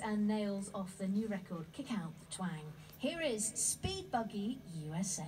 And Nails off the new record, Kick Out the Twang. Here is Speedbuggy USA.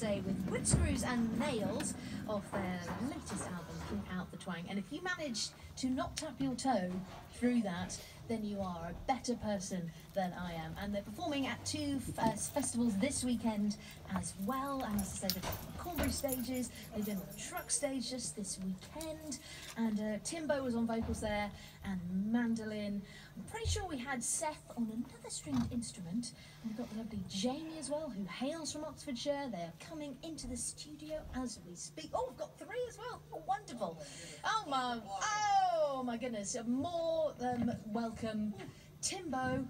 USA with Wood Screws and Nails off their latest album, Out the Twang. And if you manage to not tap your toe through that, then you are a better person than I am. And they're performing at two festivals this weekend as well. And as I said, they've got Cornbury stages, they've done the truck stage just this weekend. And uh, Timbo was on vocals there and mandolin. I'm pretty sure we had Seth on another stringed instrument. And we've got the lovely Jamie as well, who hails from Oxfordshire. They're coming into the studio as we speak. Oh, we've got three as well. Oh, wonderful. Oh my, oh my goodness. More than welcome, Timbo.